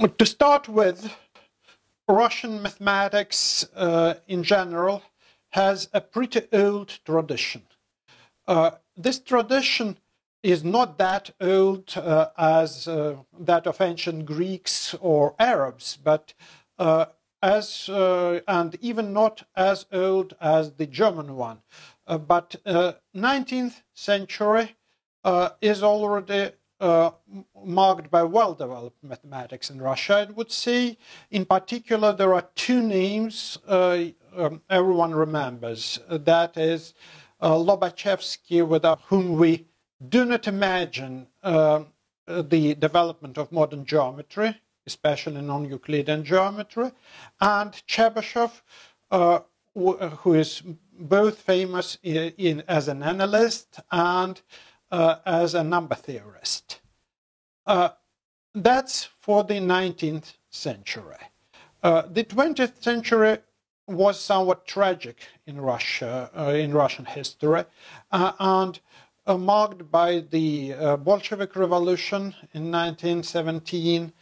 To start with, Russian mathematics uh, in general has a pretty old tradition. Uh, this tradition is not that old uh, as uh, that of ancient Greeks or Arabs, but uh, as uh, and even not as old as the German one. but 19th century is already uh, marked by well-developed mathematics in Russia, I would say. In particular, there are two names uh, um, everyone remembers. That is uh, Lobachevsky, without whom we do not imagine uh, the development of modern geometry, especially non-Euclidean geometry, and Chebyshev, uh, who is both famous in, in, as an analyst and uh, as a number theorist. Uh, that's for the 19th century. Uh, the 20th century was somewhat tragic in Russia, uh, in Russian history, uh, and uh, marked by the Bolshevik Revolution in 1917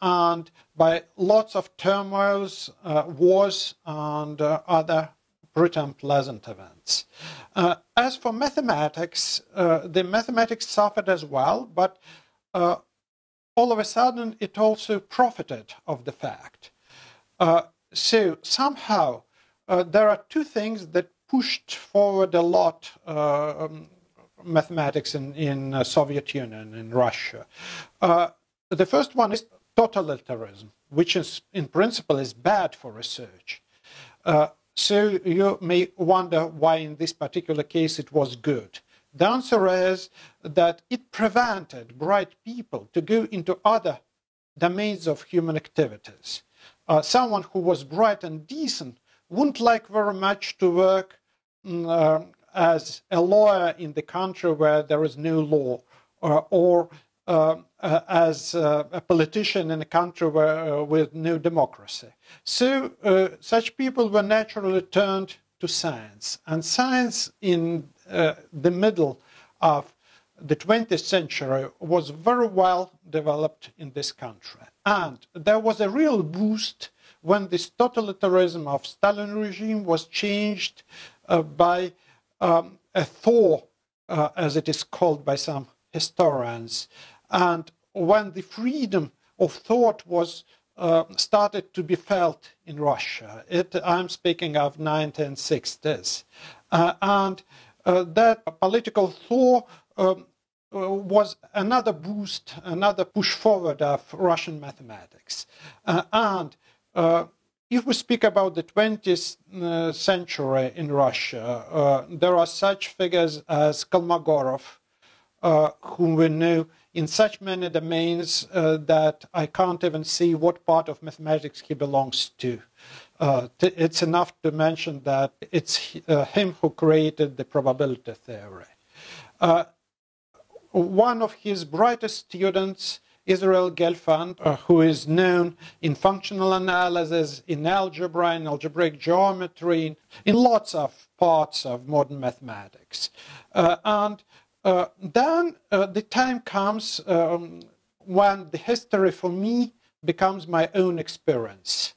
and by lots of turmoils, wars, and other pretty unpleasant events. Uh, as for mathematics, uh, the mathematics suffered as well, but uh, all of a sudden it also profited of the fact. Uh, so somehow uh, there are two things that pushed forward a lot uh, um, mathematics in, in Soviet Union, in Russia. the first one is totalitarianism, which is in principle is bad for research. So you may wonder why in this particular case it was good. The answer is that it prevented bright people to go into other domains of human activities. Uh, someone who was bright and decent wouldn't like very much to work mm, uh, as a lawyer in the country where there is no law, uh, or uh, uh, as uh, a politician in a country where, with no democracy. So such people were naturally turned to science. And science in the middle of the 20th century was very well developed in this country. And there was a real boost when this totalitarianism of Stalin regime was changed uh, by um, a thaw, uh, as it is called by some historians, and when the freedom of thought was uh, started to be felt in Russia, it, I'm speaking of 1960s, uh, and uh, that political thought um, uh, was another boost, another push forward of Russian mathematics. Uh, and uh, if we speak about the 20th century in Russia, there are such figures as Kolmogorov, whom we know in such many domains uh, that I can't even see what part of mathematics he belongs to. Uh, it's enough to mention that it's uh, him who created the probability theory. Uh, one of his brightest students, Israel Gelfand, uh, who is known in functional analysis, in algebra, in algebraic geometry, in lots of parts of modern mathematics. Uh, and uh, then uh, the time comes um, when the history for me becomes my own experience.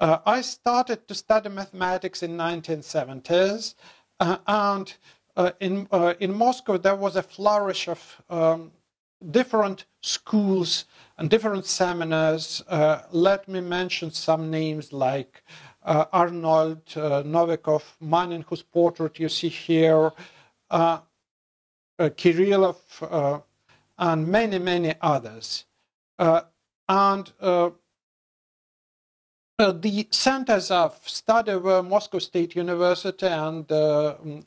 Uh, I started to study mathematics in 1970s, uh, and uh, in uh, in Moscow there was a flourish of um, different schools and different seminars. let me mention some names like Arnold, Novikov, Manin, whose portrait you see here. Uh, Kirillov, uh, and many, many others. Uh, and the centers of study were Moscow State University and the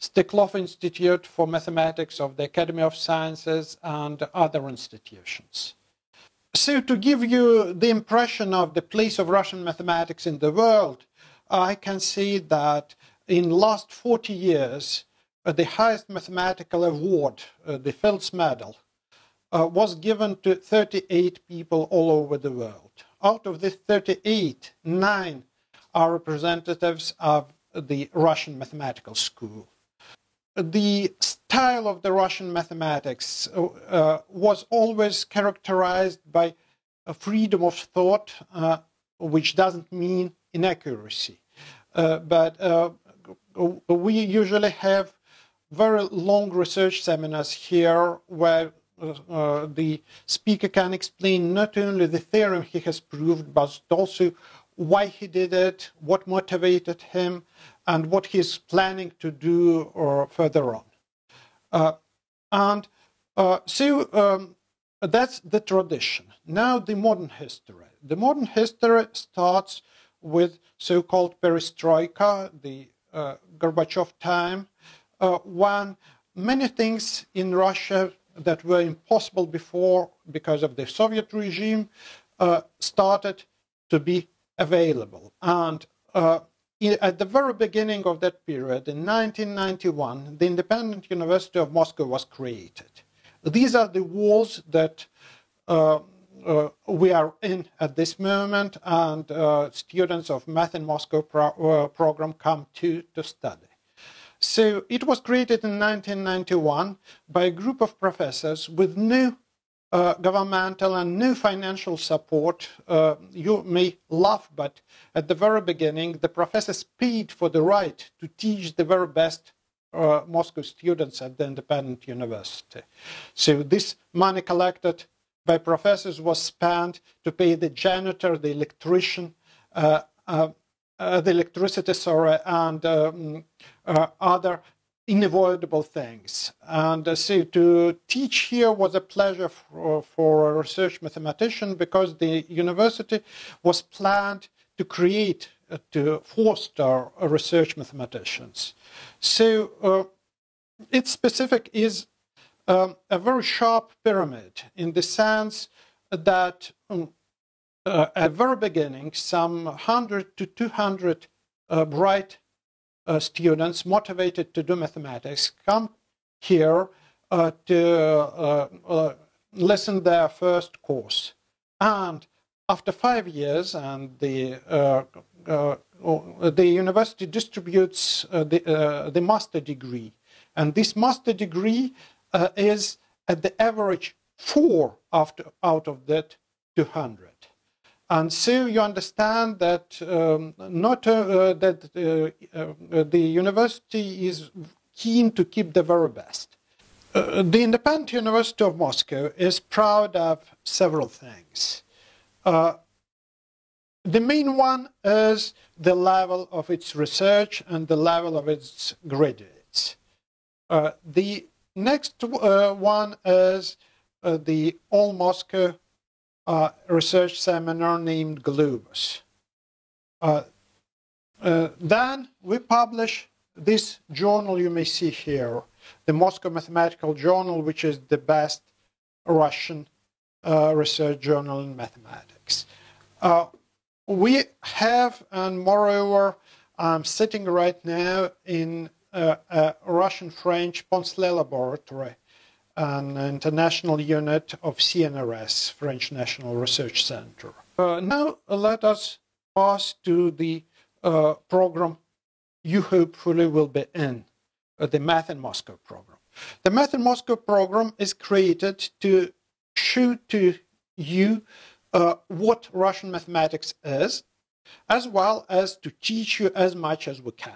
Steklov Institute for Mathematics of the Academy of Sciences and other institutions. So to give you the impression of the place of Russian mathematics in the world, I can say that in last 40 years, the highest mathematical award, uh, the Fields Medal, uh, was given to 38 people all over the world. Out of the 38, nine are representatives of the Russian mathematical school. The style of the Russian mathematics uh, was always characterized by a freedom of thought, uh, which doesn't mean inaccuracy. Uh, but uh, we usually have very long research seminars here where uh, the speaker can explain not only the theorem he has proved, but also why he did it, what motivated him, and what he's planning to do or further on. Uh, and uh, so um, that's the tradition. Now the modern history. The modern history starts with so-called perestroika, the uh, Gorbachev time, uh, when many things in Russia that were impossible before because of the Soviet regime uh, started to be available. And uh, in, at the very beginning of that period, in 1991, the Independent University of Moscow was created. These are the walls that uh, uh, we are in at this moment, and uh, students of Math in Moscow pro program come to, to study. So it was created in 1991 by a group of professors with no uh, governmental and no financial support. Uh, you may laugh, but at the very beginning, the professors paid for the right to teach the very best uh, Moscow students at the independent university. So this money collected by professors was spent to pay the janitor, the electrician, uh, uh, uh, the electricity, sorry, and um, other unavoidable things. And uh, so to teach here was a pleasure for, for, a research mathematician because the university was planned to create, uh, to foster research mathematicians. So its specific is um, a very sharp pyramid in the sense that um, uh, at the very beginning, some 100 to 200 uh, bright uh, students motivated to do mathematics come here uh, to uh, uh, listen their first course. And after five years, and the the university distributes the the master degree, and this master degree is at the average four after out of that 200. And so you understand that um, not uh, that uh, uh, the university is keen to keep the very best. Uh, the Independent University of Moscow is proud of several things. Uh, the main one is the level of its research and the level of its graduates. Uh, the next one is the All Moscow research seminar named Globus. Uh, uh, then we publish this journal you may see here, the Moscow Mathematical Journal, which is the best Russian uh, research journal in mathematics. Uh, we have, and moreover, I'm sitting right now in uh, a Russian-French Poncelet laboratory an international unit of CNRS, French National Research Center. Uh, now let us pass to the uh, program you hopefully will be in, uh, the Math in Moscow program. The Math in Moscow program is created to show to you uh, what Russian mathematics is, as well as to teach you as much as we can.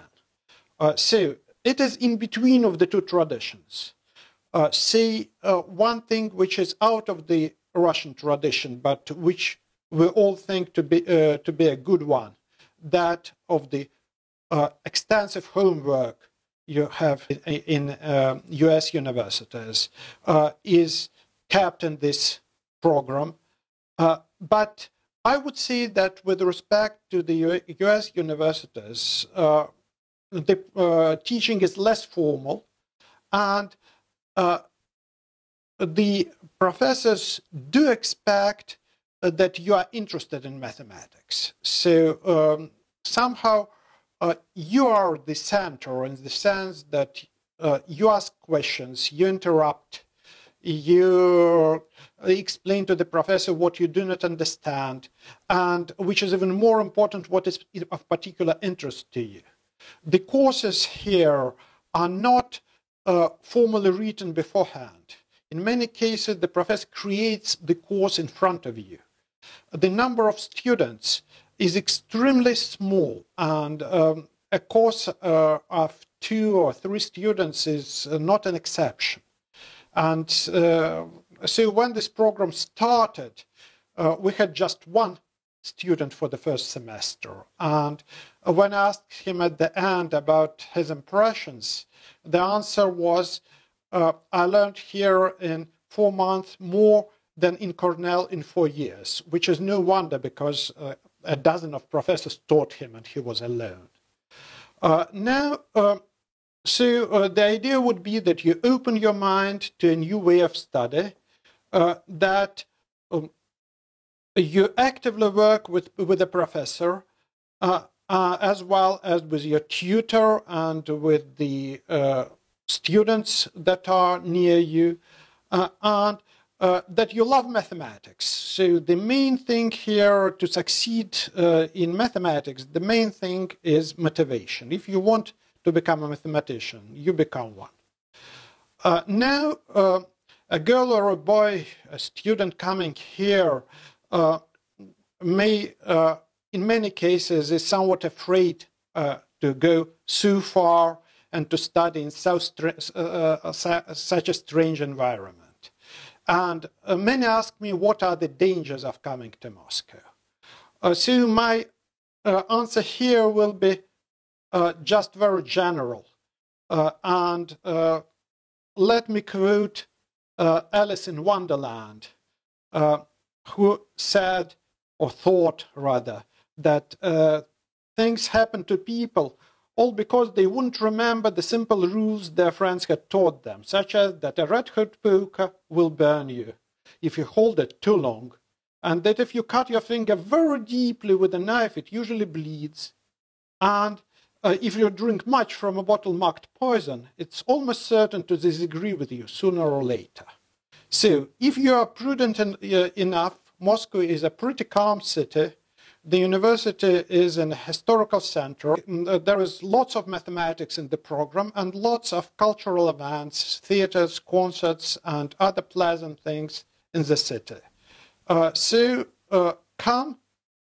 Uh, so it is in between of the two traditions uh, say uh, one thing which is out of the Russian tradition, but which we all think to be uh, to be a good one, that of the uh, extensive homework you have in, in U.S. Um, universities uh, is kept in this program, but I would say that with respect to the U.S. universities, the teaching is less formal, and uh, the professors do expect uh, that you are interested in mathematics. So um, somehow uh, you are the center in the sense that uh, you ask questions, you interrupt, you explain to the professor what you do not understand, and which is even more important, what is of particular interest to you. The courses here are not uh, formally written beforehand. In many cases, the professor creates the course in front of you. the number of students is extremely small, and um, a course uh, of two or three students is uh, not an exception. And uh, so when this program started, uh, we had just one student for the first semester. And when I asked him at the end about his impressions, the answer was, uh, I learned here in four months more than in Cornell in four years, which is no wonder because uh, a dozen of professors taught him and he was alone. Uh, now, uh, so uh, the idea would be that you open your mind to a new way of study, uh, that um, you actively work with, with a professor, uh, uh, as well as with your tutor and with the students that are near you, and uh, that you love mathematics. So the main thing here to succeed uh, in mathematics, the main thing is motivation. If you want to become a mathematician, you become one. Uh, now, uh, a girl or a boy, a student coming here, uh, may, uh, in many cases, is somewhat afraid to go so far and to study in so such a strange environment. And uh, many ask me, what are the dangers of coming to Moscow? Uh, so my uh, answer here will be uh, just very general. Uh, and uh, let me quote Alice in Wonderland, who said, or thought rather, that things happen to people all because they wouldn't remember the simple rules their friends had taught them, such as that a red hot poker will burn you if you hold it too long, and that if you cut your finger very deeply with a knife, it usually bleeds, and uh, if you drink much from a bottle marked poison, it's almost certain to disagree with you sooner or later. So, if you are prudent en uh, enough, Moscow is a pretty calm city the university is an historical center. There is lots of mathematics in the program and lots of cultural events, theaters, concerts, and other pleasant things in the city. Uh, so uh, come,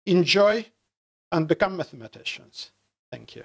enjoy, and become mathematicians. Thank you.